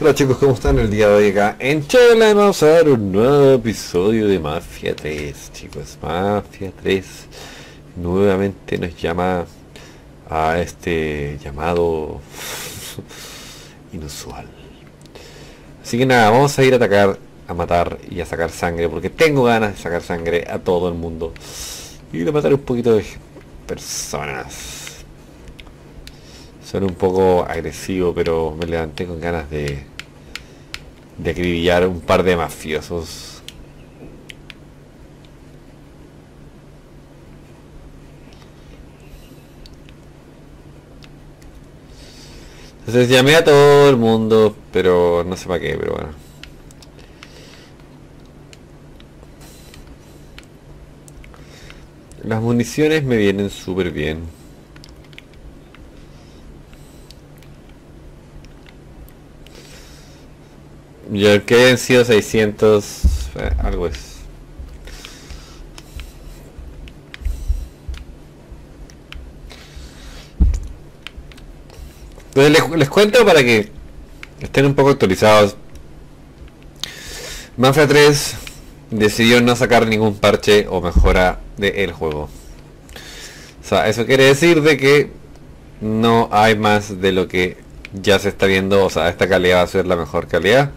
Hola chicos, ¿cómo están el día de hoy acá? En Chela vamos a dar un nuevo episodio de Mafia 3, chicos. Mafia 3 nuevamente nos llama a este llamado inusual. Así que nada, vamos a ir a atacar, a matar y a sacar sangre, porque tengo ganas de sacar sangre a todo el mundo. Y de matar un poquito de personas. Son un poco agresivo, pero me levanté con ganas de, de acribillar un par de mafiosos. Entonces llamé a todo el mundo, pero no sé para qué, pero bueno. Las municiones me vienen súper bien. Yo que hayan sido 600, eh, algo es. Entonces les, les cuento para que estén un poco actualizados. Mafia 3 decidió no sacar ningún parche o mejora del juego. O sea, eso quiere decir de que no hay más de lo que ya se está viendo. O sea, esta calidad va a ser la mejor calidad.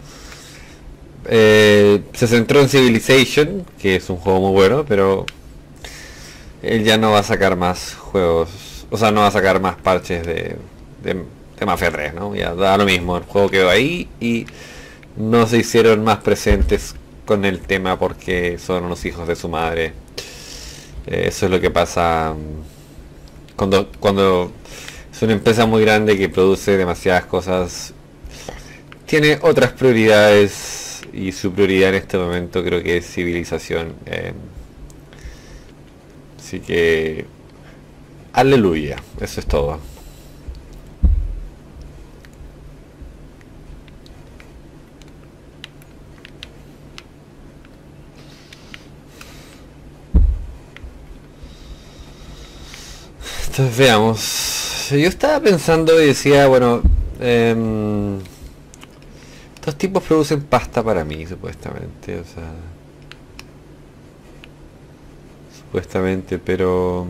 Eh, se centró en Civilization, que es un juego muy bueno, pero él ya no va a sacar más juegos, o sea, no va a sacar más parches de, de, de Mafia 3, ¿no? Ya da lo mismo, el juego quedó ahí y no se hicieron más presentes con el tema porque son unos hijos de su madre. Eh, eso es lo que pasa mm, cuando, cuando es una empresa muy grande que produce demasiadas cosas. Tiene otras prioridades y su prioridad en este momento creo que es civilización. eh, así que, aleluya, eso es todo. Entonces veamos. Yo estaba pensando y decía, bueno, em, estos tipos producen pasta para mí, supuestamente, o sea... Supuestamente, pero...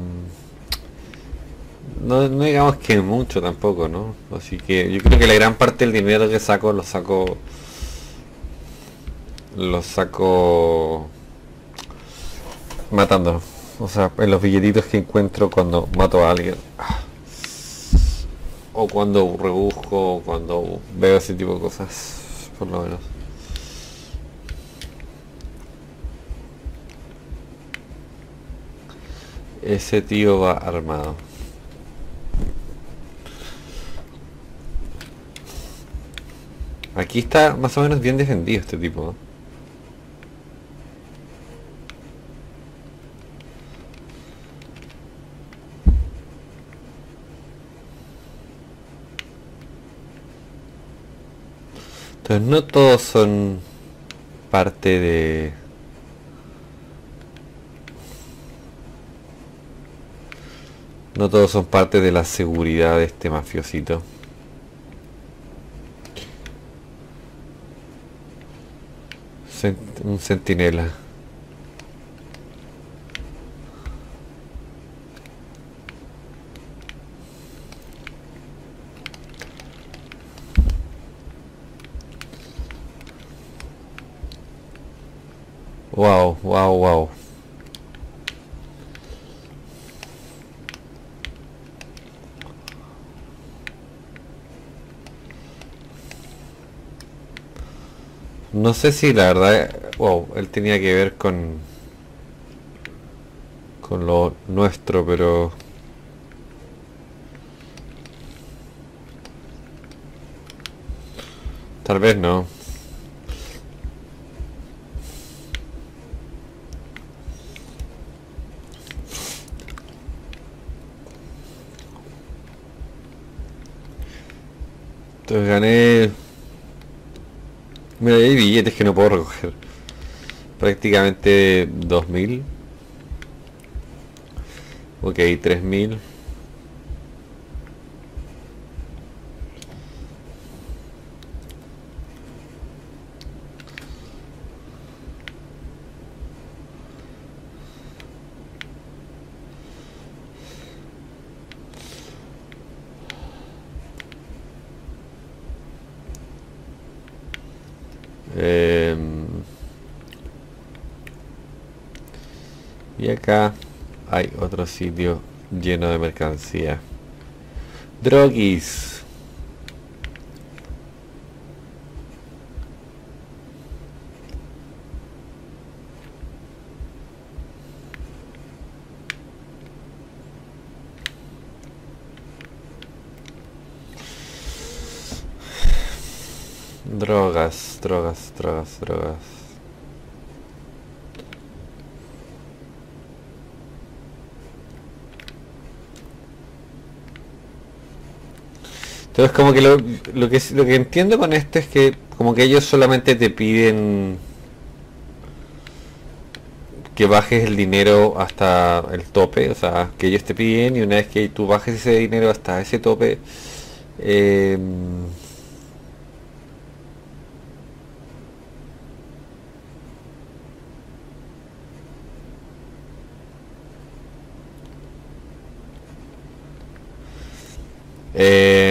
mm, No, digamos que mucho tampoco, ¿no? Así que yo creo que la gran parte del dinero que saco lo saco... Lo saco... Matando. O sea, en los billetitos que encuentro cuando mato a alguien. Ah. O cuando rebusco, o cuando veo ese tipo de cosas por lo menos. Ese tío va armado. Aquí está más o menos bien defendido este tipo. No todos son parte de... No todos son parte de la seguridad de este mafiosito. Un centinela. Wow, wow. No sé si la verdad, wow, él tenía que ver con con lo nuestro, pero tal vez no. Entonces gané... Mira, hay billetes que no puedo recoger. Prácticamente 2000. Ok, 3000. Y acá hay otro sitio lleno de mercancía. Droguis. Drogas, drogas, drogas, drogas. Entonces como que lo, lo que lo que entiendo con esto es que como que ellos solamente te piden que bajes el dinero hasta el tope, o sea, que ellos te piden y una vez que tú bajes ese dinero hasta ese tope, eh, Eh,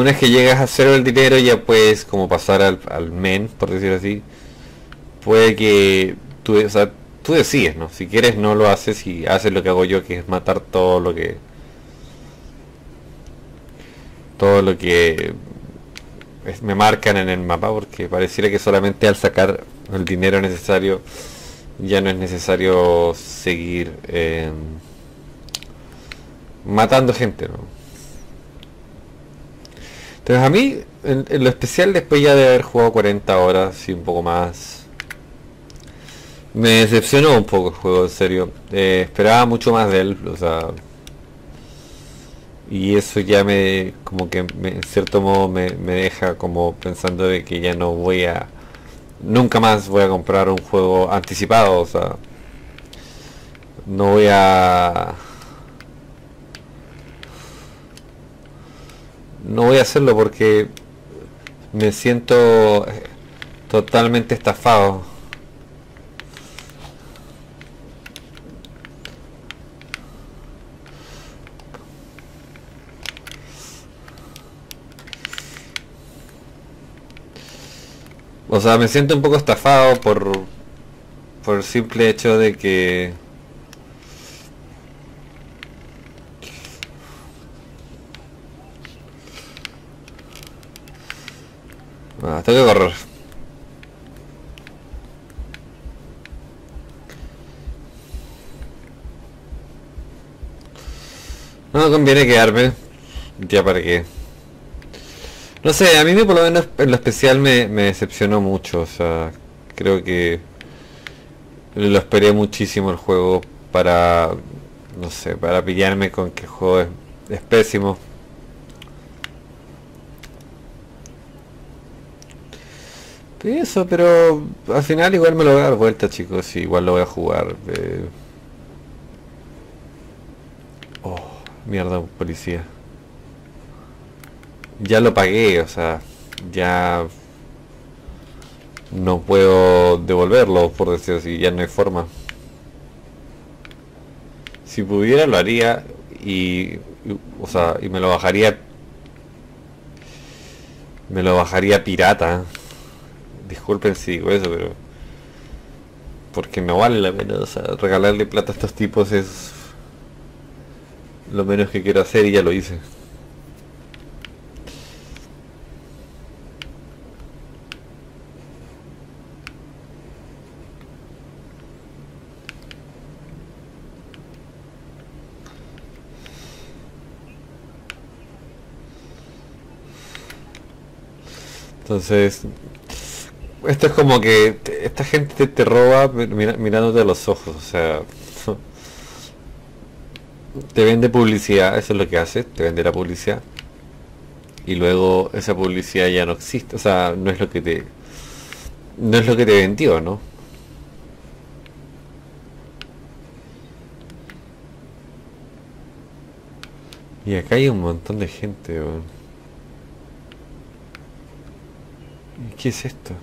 una vez que llegas a cero el dinero ya puedes como pasar al, al men, por decirlo así. Puede que tú, tú decides, ¿no? Si quieres no lo haces y haces lo que hago yo, que es matar todo lo que... Todo lo que me marcan en el mapa, porque pareciera que solamente al sacar el dinero necesario ya no es necesario seguir eh, matando gente. ¿no? Entonces a mí, en, lo especial, después ya de haber jugado 40 horas y un poco más, me decepcionó un poco el juego, en serio. Eh, esperaba mucho más de él, o sea... Y eso ya me, como que en cierto modo me, me deja como pensando de que ya no voy a nunca más voy a comprar un juego anticipado, o sea, no voy a no voy a hacerlo porque me siento totalmente estafado. O sea, me siento un poco estafado por, por el simple hecho de que... Ah, tengo que correr. No conviene quedarme. Ya para qué. No sé, a mí por lo menos en lo especial me, decepcionó mucho, o sea, creo que lo esperé muchísimo el juego para, no sé, para pillarme con que el juego es, pésimo. Eso, pero al final igual me lo voy a dar vuelta chicos, igual lo voy a jugar. Eh. Oh, mierda, policía ya lo pagué, o sea, ya no puedo devolverlo, por decir así, ya no hay forma. Si pudiera lo haría y, o sea, y me lo bajaría me lo bajaría pirata. Disculpen si digo eso, pero porque no vale la pena, o sea, regalarle plata a estos tipos es lo menos que quiero hacer y ya lo hice. Entonces, esto es como que esta gente te, roba mirándote a los ojos, o sea, te vende publicidad, eso es lo que hace, te vende la publicidad. Y luego esa publicidad ya no existe, o sea, no es lo que te no es lo que te vendió, ¿no? Y acá hay un montón de gente, ¿Qué es esto?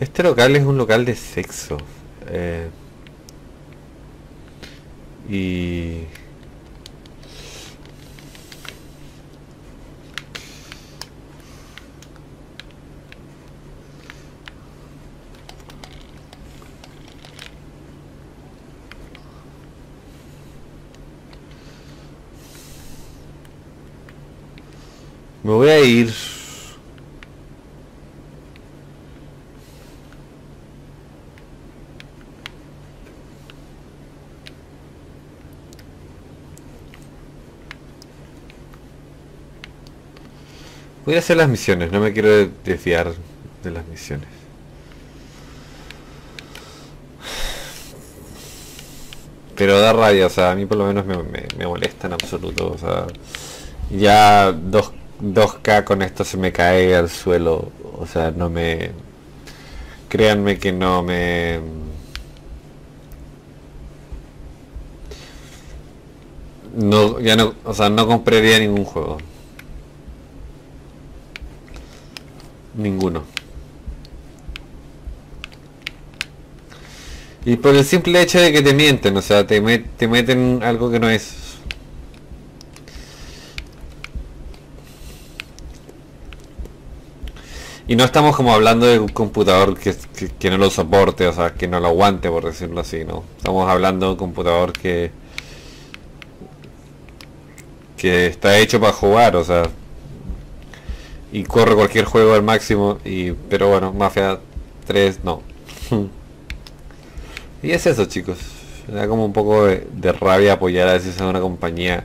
Este local es un local de sexo. Eh, y... Me voy a ir. Voy a hacer las misiones, no me quiero desviar de las misiones. Pero da rabia, o sea, a mí por lo menos me, molesta en absoluto, o sea, ya dos 2K con esto se me cae al suelo. O sea, no me... Créanme que no me... No, ya no, o sea, no compraría ningún juego. Ninguno. Y por el simple hecho de que te mienten, o sea, te, te meten algo que no es. Y no estamos como hablando de un computador que, no lo soporte, o sea, que no lo aguante, por decirlo así, ¿no? Estamos hablando de un computador que que está hecho para jugar, o sea, y corre cualquier juego al máximo, y pero bueno, Mafia 3 no. y es eso, chicos. Da como un poco de, rabia apoyar a veces a una compañía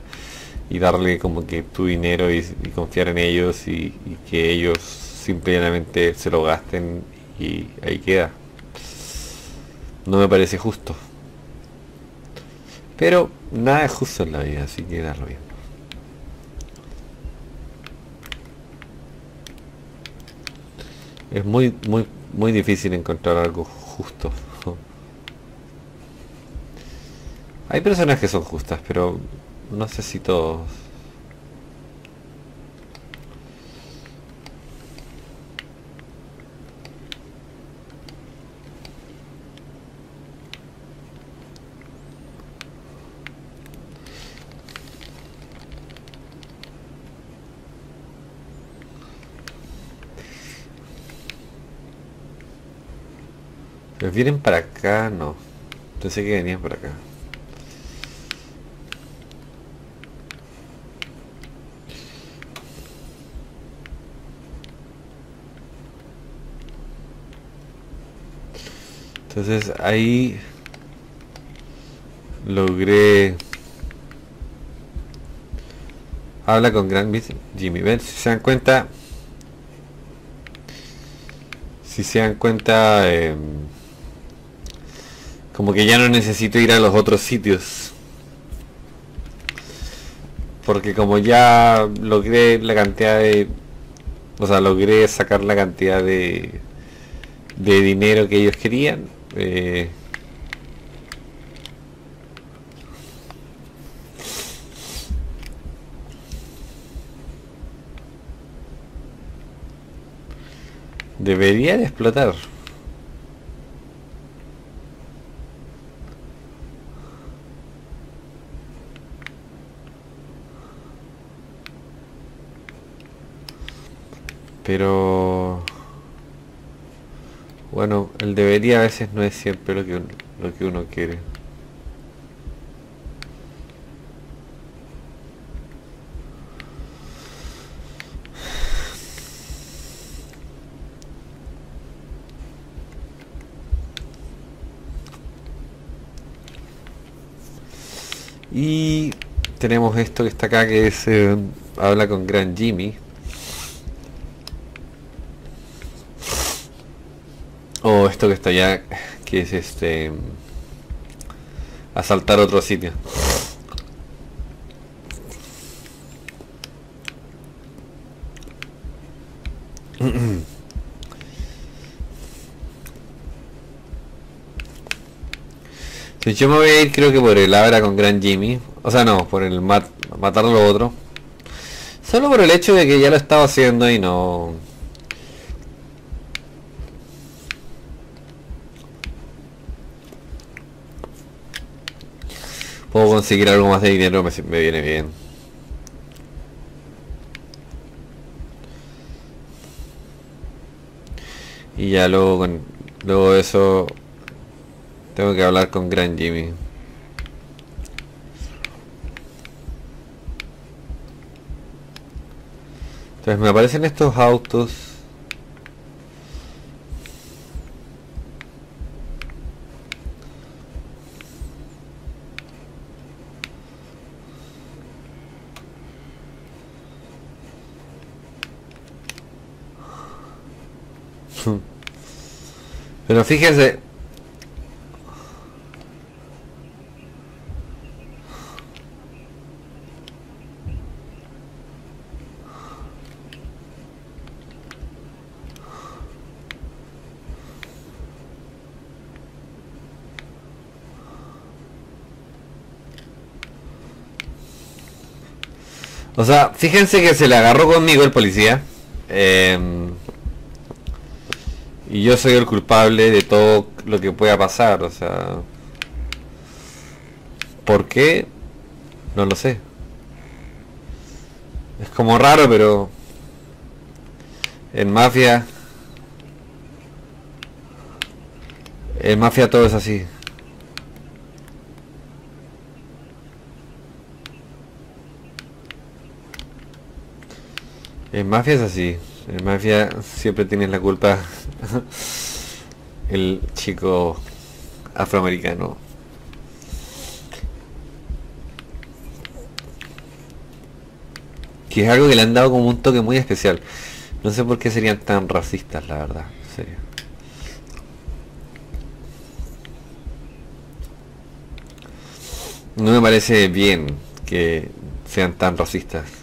y darle como que tu dinero y, confiar en ellos y que ellos simplemente se lo gasten y ahí queda. No me parece justo. Pero nada es justo en la vida, así que darlo bien. Es muy, muy, muy difícil encontrar algo justo. Hay personas que son justas, pero no sé si todos. Vienen para acá? No. Pensé que venían para acá. Entonces ahí logré habla con Gran Jimmy Ben si se dan cuenta si se dan cuenta eh, como que ya no necesito ir a los otros sitios. Porque como ya logré la cantidad de... O sea, logré sacar la cantidad de, de dinero que ellos querían. Eh, debería de explotar. Pero bueno, el debería a veces no es siempre lo que uno, lo que uno quiere. Y tenemos esto que está acá que es eh, habla con Gran Jimmy O esto que está allá, que es este... Asaltar otro sitio. Si yo me voy a ir creo que por el Abra con Gran Jimmy. O sea, no, por el mat matar a lo otro. Solo por el hecho de que ya lo estaba haciendo y no... puedo conseguir algo más de dinero, me, viene bien. Y ya luego con luego de eso tengo que hablar con Gran Jimmy. Entonces me aparecen estos autos Pero fíjense. O sea, fíjense que se le agarró conmigo el policía. Eh, y yo soy el culpable de todo lo que pueda pasar, o sea... ¿Por qué? No lo sé. Es como raro, pero... En Mafia... En Mafia todo es así. En Mafia es así. En Mafia siempre tienes la culpa el chico afroamericano. Que es algo que le han dado como un toque muy especial. No sé por qué serían tan racistas, la verdad. Serio. No me parece bien que sean tan racistas.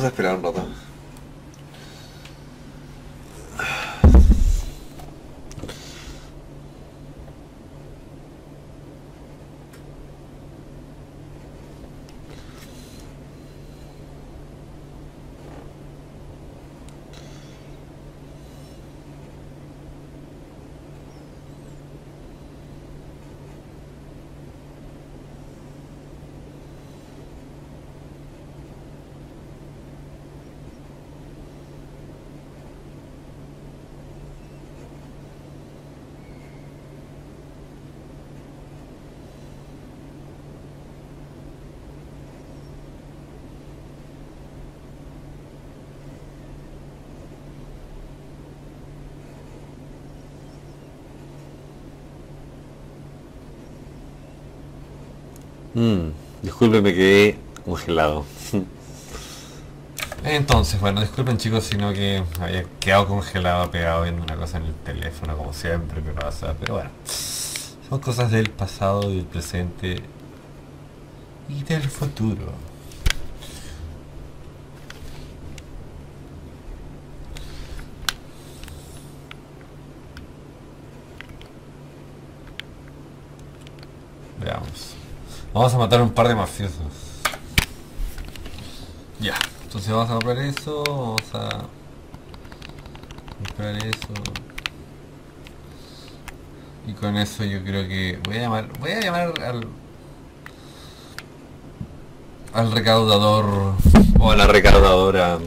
Vamos a esperar un rato. Mm, disculpe, me quedé congelado. Entonces, bueno, disculpen chicos, sino que había quedado congelado, pegado viendo una cosa en el teléfono, como siempre me pasa, pero bueno. Son cosas del pasado, del presente y del futuro. Veamos. Vamos a matar un par de mafiosos. Ya, entonces vamos a comprar eso, vamos a comprar eso. Y con eso yo creo que voy a llamar, voy a llamar al al recaudador o a la recaudadora.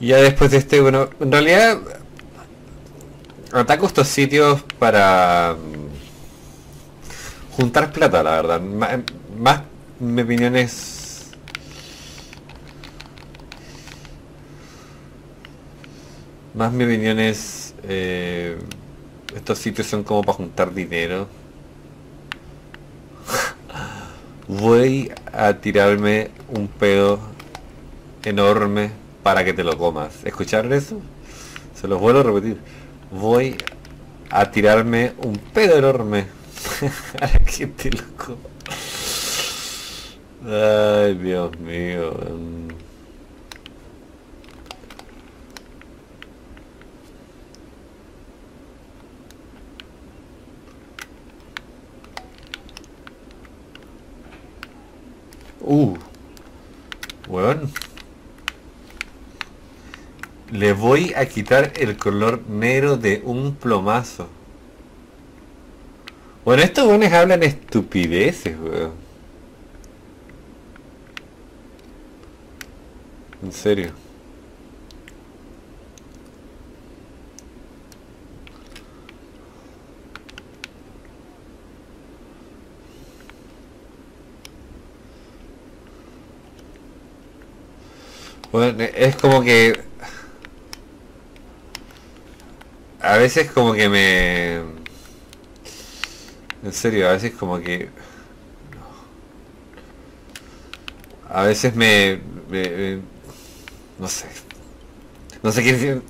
Y ya después de este, bueno, en realidad ataco estos sitios para juntar plata, la verdad. Más, mi opinión es... Más mi opinión es... Eh, estos sitios son como para juntar dinero. Voy a tirarme un pedo enorme para que te lo comas. ¿Escuchar eso? Se los vuelvo a repetir. Voy a tirarme un pedo enorme Qué te loco. Ay, Dios mío. Uh. Weón. Le voy a quitar el color negro de un plomazo. Bueno, estos weones hablan estupideces, weón. En serio. Bueno, es como que... A veces como que me... En serio, a veces como que... A veces me... me- no sé. No sé qué decir.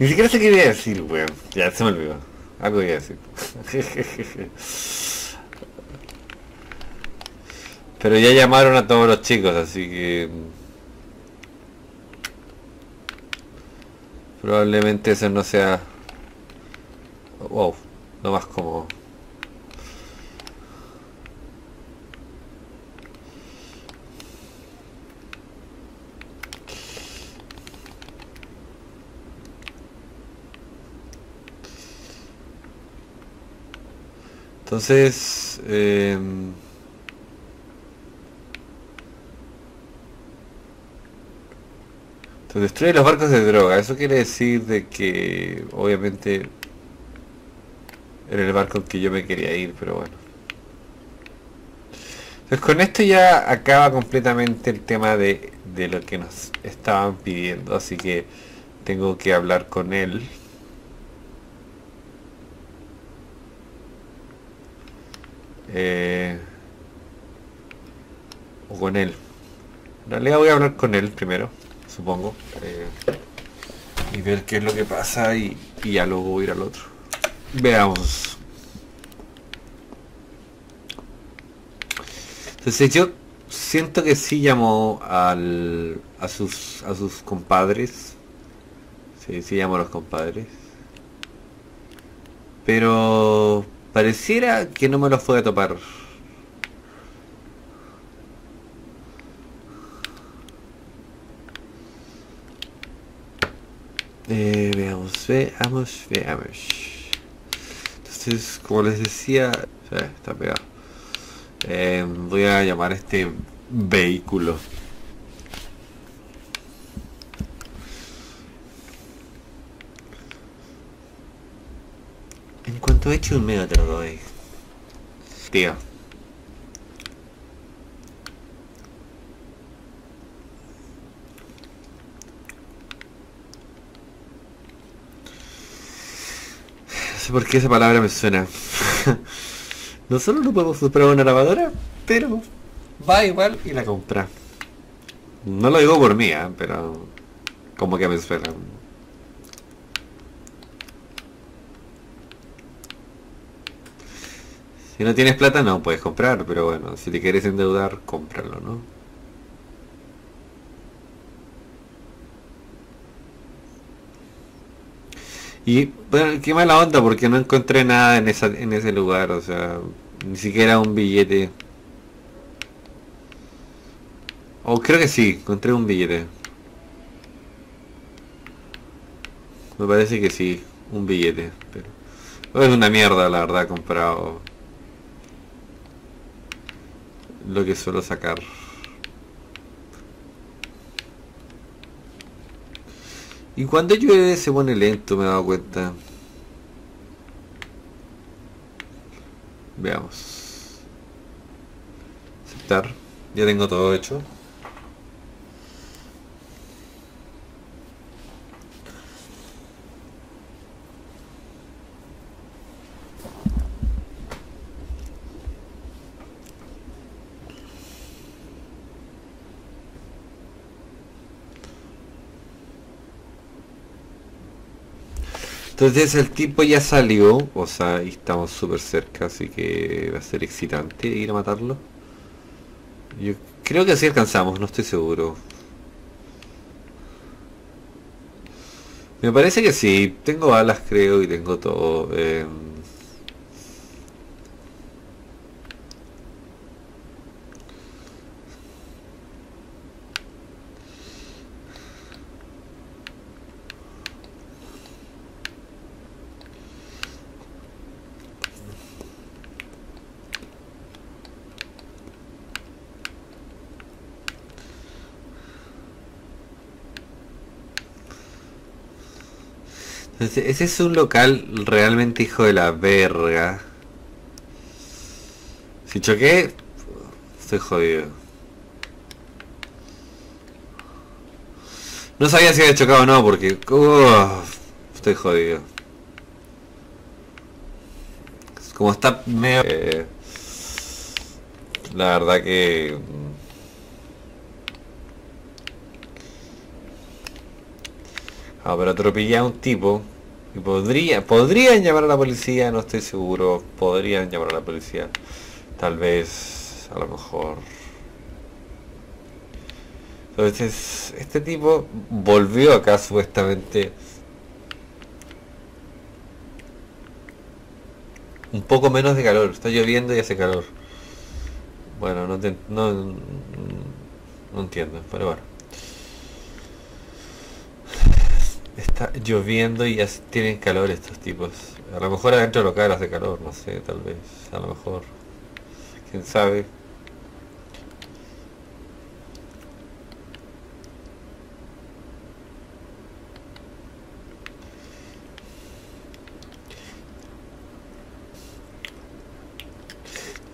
Ni siquiera sé qué iba a decir, weón. Ya se me olvidó. Algo iba a decir. Pero ya llamaron a todos los chicos, así que... Probablemente eso no sea... Wow, no más como... Entonces... em, Entonces destruye los barcos de droga. Eso quiere decir de que obviamente era el barco que yo me quería ir, pero bueno. Entonces con esto ya acaba completamente el tema de, de lo que nos estaban pidiendo. Así que tengo que hablar con él. Eh, o con él. En realidad voy a hablar con él primero, supongo. eh, y ver qué es lo que pasa y, ya luego voy ir al otro. Veamos. Entonces yo siento que sí llamó al, a sus a sus compadres. Sí, sí llamó a los compadres. Pero pareciera que no me los fue a topar. Eh, veamos, veamos, veamos. Entonces, como les decía, está pegado. Eh, voy a llamar este vehículo. En cuanto eche un lo doy. Tío. No sé por qué esa palabra me suena. Nosotros no podemos comprar una lavadora, pero va igual y la compra. No lo digo por mí, ¿eh? pero como que me suena. Si no tienes plata no puedes comprar, pero bueno, si te quieres endeudar, cómpralo, ¿no? Y bueno, qué mala onda porque no encontré nada en esa en ese lugar, o sea, ni siquiera un billete. O creo que sí, encontré un billete. Me parece que sí, un billete, pero es una mierda la verdad comprado lo que suelo sacar. Y cuando llueve se pone lento, me he dado cuenta. Veamos. Aceptar. Ya tengo todo hecho. Entonces el tipo ya salió, o sea, y estamos súper cerca, así que va a ser excitante ir a matarlo. Yo creo que así alcanzamos, no estoy seguro. Me parece que sí, tengo balas creo y tengo todo. eh, Ese, es un local realmente hijo de la verga. Si choqué, estoy jodido. No sabía si había chocado o no, porque... estoy jodido. Como está medio... eh, la verdad que... mm, Ah, pero atropellé a un tipo y podría, podrían llamar a la policía, no estoy seguro, podrían llamar a la policía. Tal vez, a lo mejor. Entonces, este tipo volvió acá supuestamente un poco menos de calor, está lloviendo y hace calor. Bueno, no, te- no, no entiendo, pero bueno. Está lloviendo y ya tienen calor estos tipos. A lo mejor adentro del local hace calor, no sé, tal vez. A lo mejor. Quién sabe.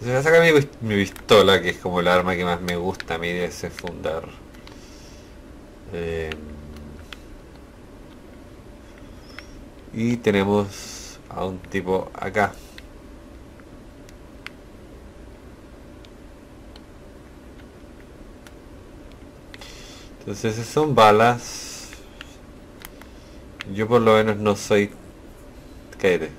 Se voy a sacar mi pistola, que es como el arma que más me gusta a mí de desenfundar. Eh, y tenemos a un tipo acá. Entonces son balas. Yo por lo menos no soy... Cállate.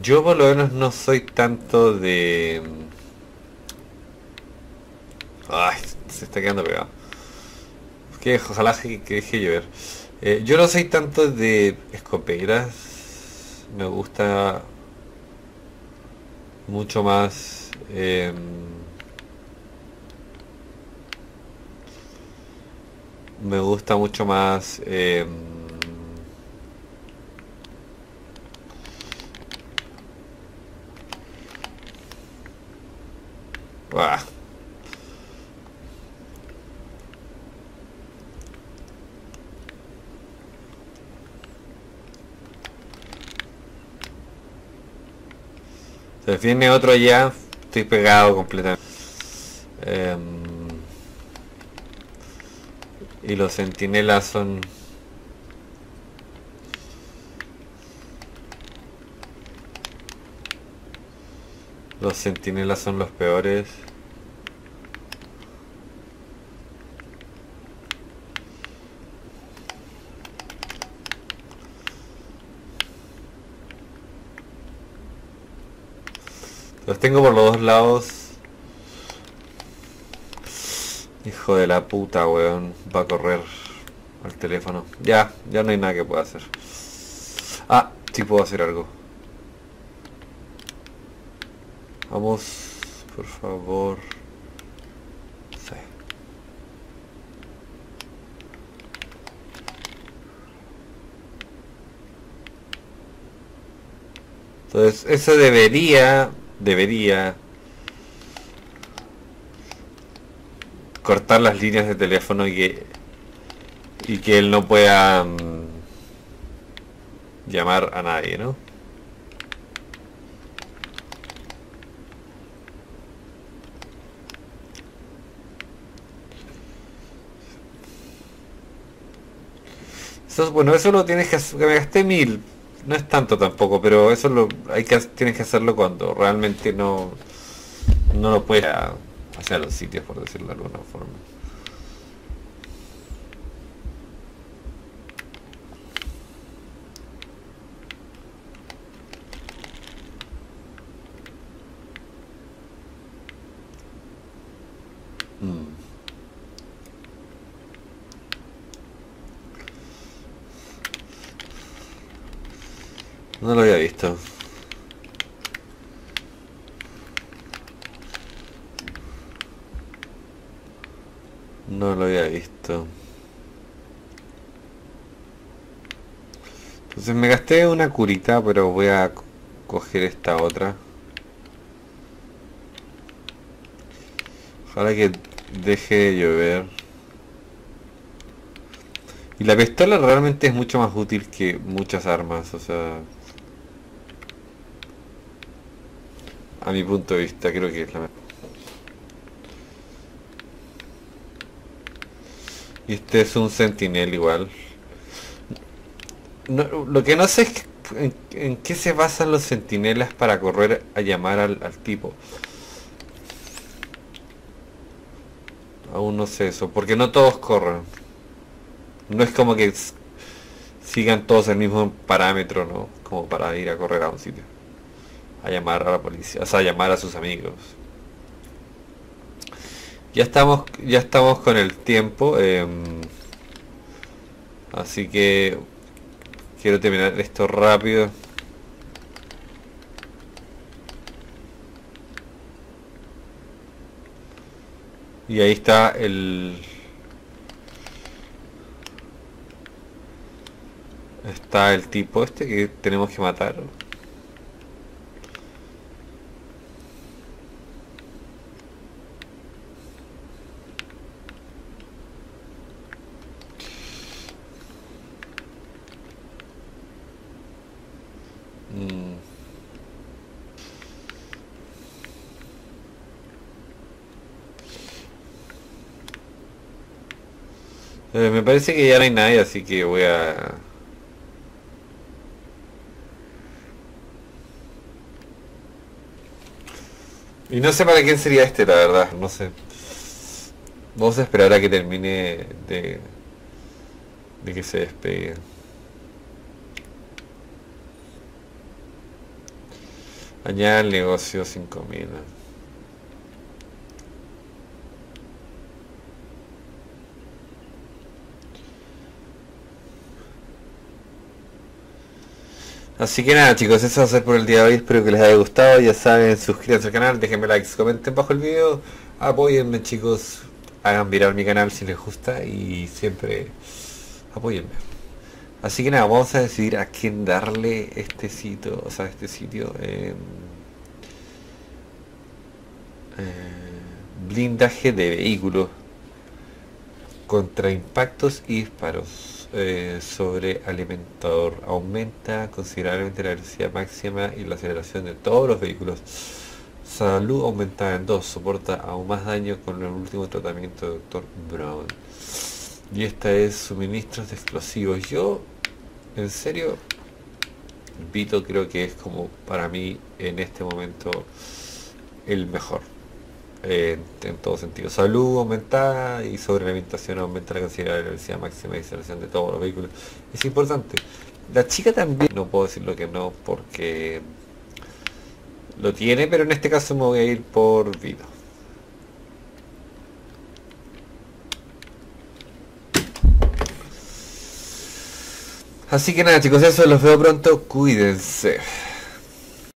Yo por lo menos no soy tanto de... Ay, se está quedando pegado. Que ojalá que, deje llover. Eh, yo no soy tanto de escoperas. Me gusta mucho más... em, me gusta mucho más... em, Viene otro allá, estoy pegado completamente. Em, y los centinelas son... Los centinelas son los peores. Los tengo por los dos lados. Hijo de la puta, weón. Va a correr al teléfono. Ya, ya no hay nada que pueda hacer. Ah, sí puedo hacer algo. Vamos, por favor. Sí. Entonces, eso debería, debería cortar las líneas de teléfono y que, y que él no pueda mm, llamar a nadie, ¿no? Eso, bueno, eso lo tienes que me gasté mil, no es tanto tampoco, pero eso lo hay que tienes que hacerlo cuando realmente no no lo puedes hacer los sitios por decirlo de alguna forma. Mm. No lo había visto. No lo había visto. Entonces me gasté una curita, pero voy a co- coger esta otra. Ojalá que deje de llover. Y la pistola realmente es mucho más útil que muchas armas, o sea... mi punto de vista creo que es la mejor. Y este es un sentinel igual. lo que no sé es en, qué se basan los sentinelas para correr a llamar al, al tipo. Aún no sé eso, porque no todos corren. No es como que sigan todos el mismo parámetro, ¿no? Como para ir a correr a un sitio. A llamar a la policía, o sea, a llamar a sus amigos. Ya estamos, ya estamos con el tiempo. Em, así que quiero terminar esto rápido. Y ahí está el... Está el tipo este que tenemos que matar. Eh, me parece que ya no hay nadie, así que voy a... Y no sé para quién sería este, la verdad, no sé. Vamos a esperar a que termine de, de que se despegue. Añade el negocio 5000. Así que nada chicos, eso va a ser por el día de hoy, espero que les haya gustado, ya saben, suscríbanse al canal, déjenme likes, comenten bajo el video, apóyenme chicos, hagan virar mi canal si les gusta y siempre apóyenme. Así que nada, vamos a decidir a quién darle este sitio, o sea, este sitio. Eh, blindaje de vehículos contra impactos y disparos. Eh, sobre alimentador aumenta considerablemente la velocidad máxima y la aceleración de todos los vehículos. Salud aumentada en 2, soporta aún más daño con el último tratamiento de Dr. Brown. Y esta es suministros de explosivos. Yo, en serio, Vito creo que es como para mí en este momento el mejor en todo sentido. Salud aumentada y sobre alimentación aumenta la considerable velocidad máxima de instalación de todos los vehículos. Es importante. La chica también, no puedo decirlo que no porque lo tiene, pero en este caso me voy a ir por vida. Así que nada chicos, eso los veo pronto, cuídense.